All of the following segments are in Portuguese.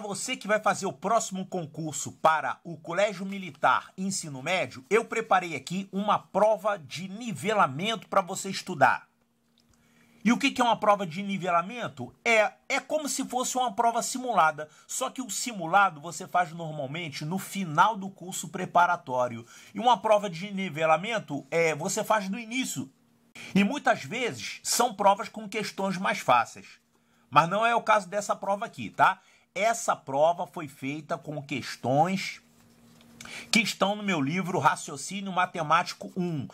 você que vai fazer o próximo concurso para o Colégio Militar Ensino Médio, eu preparei aqui uma prova de nivelamento para você estudar. E o que é uma prova de nivelamento? É, é como se fosse uma prova simulada, só que o simulado você faz normalmente no final do curso preparatório. E uma prova de nivelamento é você faz no início. E muitas vezes são provas com questões mais fáceis. Mas não é o caso dessa prova aqui, tá? Essa prova foi feita com questões que estão no meu livro Raciocínio Matemático 1.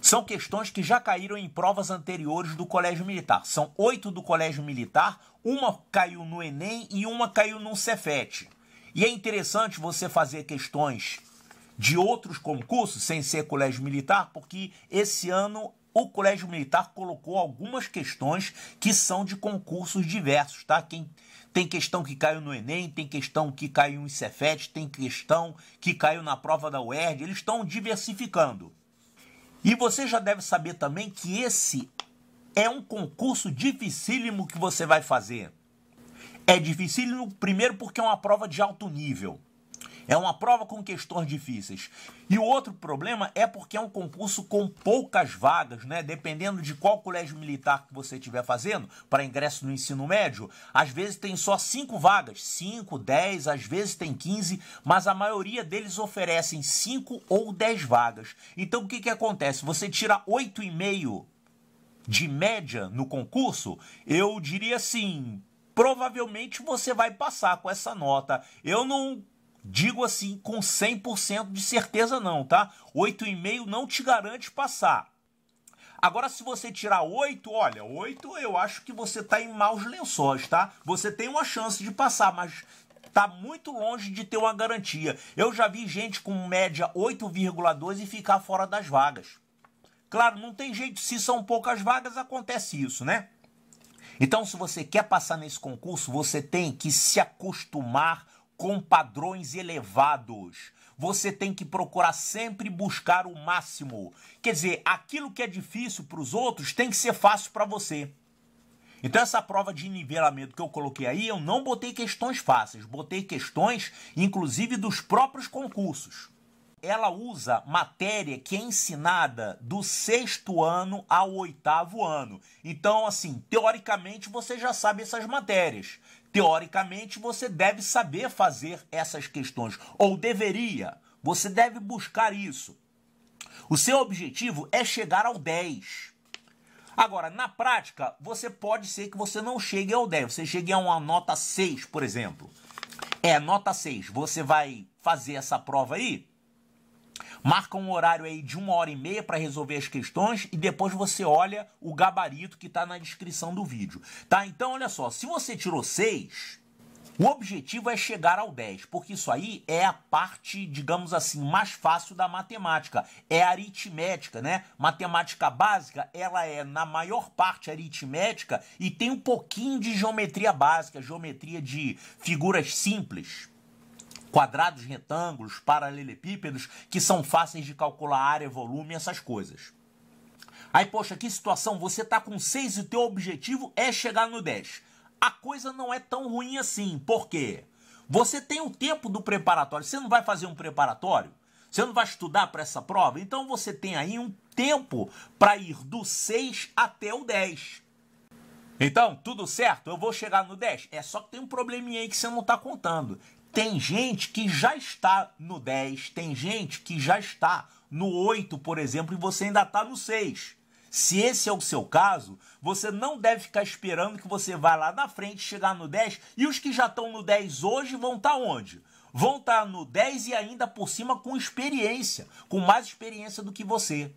São questões que já caíram em provas anteriores do Colégio Militar. São oito do Colégio Militar, uma caiu no Enem e uma caiu no Cefet. E é interessante você fazer questões de outros concursos sem ser Colégio Militar, porque esse ano o Colégio Militar colocou algumas questões que são de concursos diversos, tá? Quem tem questão que caiu no Enem, tem questão que caiu em Cefet, tem questão que caiu na prova da UERJ, eles estão diversificando. E você já deve saber também que esse é um concurso dificílimo que você vai fazer. É dificílimo primeiro porque é uma prova de alto nível. É uma prova com questões difíceis. E o outro problema é porque é um concurso com poucas vagas, né? Dependendo de qual colégio militar que você estiver fazendo, para ingresso no ensino médio, às vezes tem só cinco vagas, 5, 10, às vezes tem 15, mas a maioria deles oferecem 5 ou 10 vagas. Então o que, que acontece? Você tira 8,5 de média no concurso, eu diria assim, provavelmente você vai passar com essa nota. Eu não Digo assim com 100% de certeza não, tá? 8,5 não te garante passar. Agora, se você tirar 8, olha, 8 eu acho que você está em maus lençóis, tá? Você tem uma chance de passar, mas está muito longe de ter uma garantia. Eu já vi gente com média 8,2 e ficar fora das vagas. Claro, não tem jeito, se são poucas vagas, acontece isso, né? Então, se você quer passar nesse concurso, você tem que se acostumar com padrões elevados. Você tem que procurar sempre buscar o máximo. Quer dizer, aquilo que é difícil para os outros tem que ser fácil para você. Então, essa prova de nivelamento que eu coloquei aí, eu não botei questões fáceis, botei questões, inclusive, dos próprios concursos. Ela usa matéria que é ensinada do sexto ano ao oitavo ano. Então, assim, teoricamente, você já sabe essas matérias. Teoricamente, você deve saber fazer essas questões, ou deveria. Você deve buscar isso. O seu objetivo é chegar ao 10. Agora, na prática, você pode ser que você não chegue ao 10, você chegue a uma nota 6, por exemplo. É, nota 6. Você vai fazer essa prova aí, marca um horário aí de uma hora e meia para resolver as questões e depois você olha o gabarito que está na descrição do vídeo, tá? Então, olha só, se você tirou 6, o objetivo é chegar ao 10, porque isso aí é a parte, digamos assim, mais fácil da matemática, é aritmética, né? Matemática básica, ela é na maior parte aritmética e tem um pouquinho de geometria básica, geometria de figuras simples quadrados, retângulos, paralelepípedos, que são fáceis de calcular área, volume, essas coisas. Aí, poxa, que situação, você tá com 6 e o teu objetivo é chegar no 10. A coisa não é tão ruim assim, por quê? Você tem o tempo do preparatório, você não vai fazer um preparatório? Você não vai estudar para essa prova? Então você tem aí um tempo para ir do 6 até o 10. Então, tudo certo? Eu vou chegar no 10. É só que tem um probleminha aí que você não está contando. Tem gente que já está no 10, tem gente que já está no 8, por exemplo, e você ainda está no 6. Se esse é o seu caso, você não deve ficar esperando que você vá lá na frente chegar no 10 e os que já estão no 10 hoje vão estar tá onde? Vão estar tá no 10 e ainda por cima com experiência, com mais experiência do que você.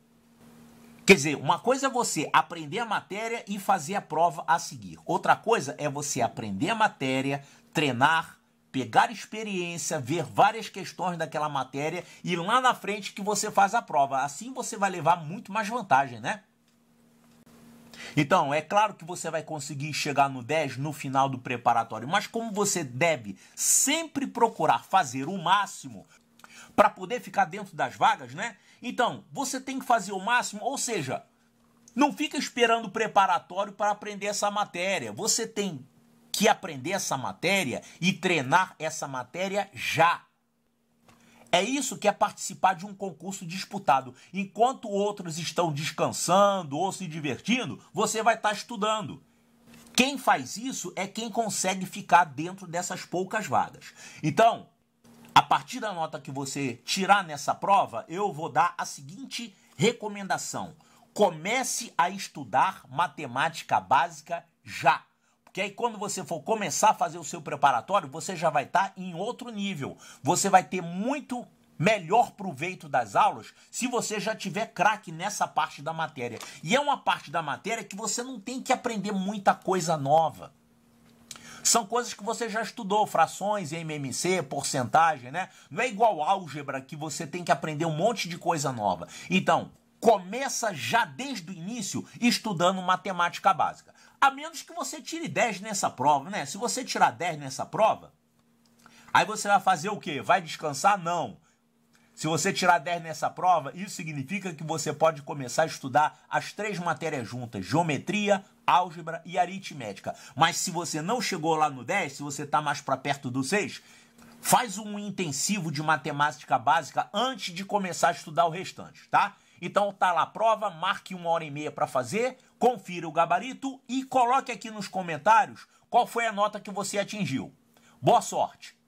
Quer dizer, uma coisa é você aprender a matéria e fazer a prova a seguir. Outra coisa é você aprender a matéria, treinar, pegar experiência, ver várias questões daquela matéria e lá na frente que você faz a prova. Assim você vai levar muito mais vantagem, né? Então, é claro que você vai conseguir chegar no 10 no final do preparatório, mas como você deve sempre procurar fazer o máximo para poder ficar dentro das vagas, né? Então, você tem que fazer o máximo, ou seja, não fica esperando o preparatório para aprender essa matéria. Você tem que aprender essa matéria e treinar essa matéria já. É isso que é participar de um concurso disputado. Enquanto outros estão descansando ou se divertindo, você vai estar estudando. Quem faz isso é quem consegue ficar dentro dessas poucas vagas. Então, a partir da nota que você tirar nessa prova, eu vou dar a seguinte recomendação: comece a estudar matemática básica já. Porque aí quando você for começar a fazer o seu preparatório, você já vai estar tá em outro nível. Você vai ter muito melhor proveito das aulas se você já tiver craque nessa parte da matéria. E é uma parte da matéria que você não tem que aprender muita coisa nova. São coisas que você já estudou, frações, MMC, porcentagem, né? Não é igual álgebra que você tem que aprender um monte de coisa nova. Então, começa já desde o início estudando matemática básica. A menos que você tire 10 nessa prova, né? Se você tirar 10 nessa prova, aí você vai fazer o quê? Vai descansar? Não. Se você tirar 10 nessa prova, isso significa que você pode começar a estudar as três matérias juntas: geometria, álgebra e aritmética. Mas se você não chegou lá no 10, se você está mais para perto do 6, faz um intensivo de matemática básica antes de começar a estudar o restante, tá? Então tá lá a prova, marque uma hora e meia para fazer, confira o gabarito e coloque aqui nos comentários qual foi a nota que você atingiu. Boa sorte!